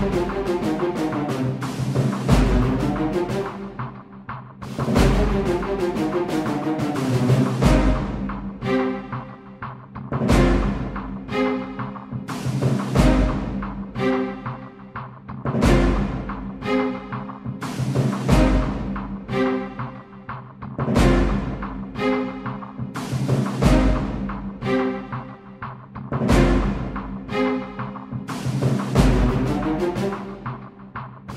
Música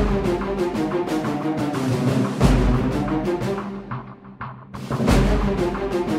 Thank you.